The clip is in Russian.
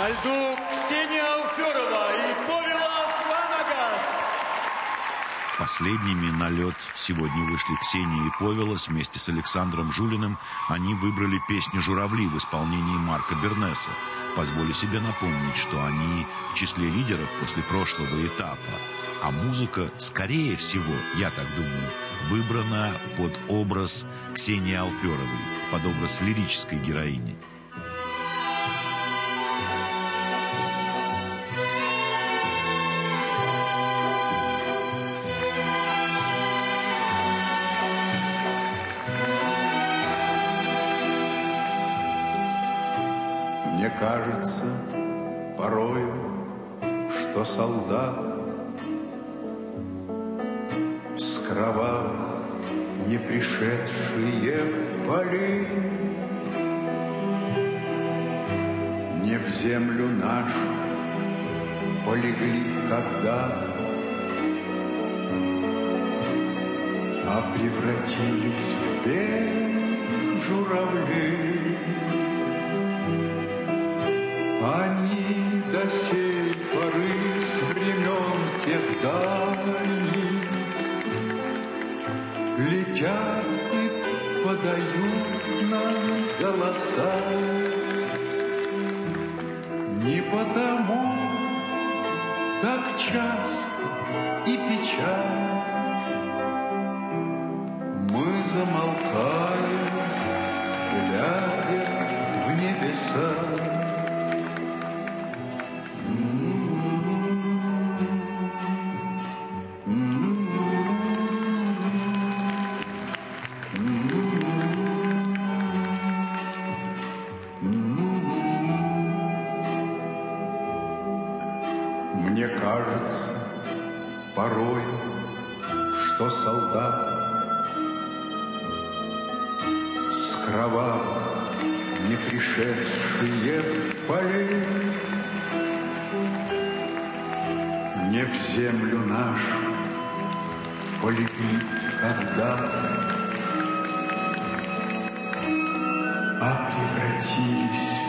На льду Ксения Алферова и Повелас Ванагас. Последними на лед сегодня вышли Ксения и Повелос вместе с Александром Жулиным. Они выбрали песню «Журавли» в исполнении Марка Бернеса. Позволю себе напомнить, что они в числе лидеров после прошлого этапа. А музыка, скорее всего, я так думаю, выбрана под образ Ксении Алферовой, под образ лирической героини. Мне кажется порою, что солдат С кровавых не пришедшие полей Не в землю нашу полегли когда А превратились в белых журавлей они до сей поры с времен тех дальних Летят и подают нам голоса. Не потому так часто и печально Мне кажется порой, что солдат с кровавых не пришедшие полей не в землю нашу полегли когда а превратились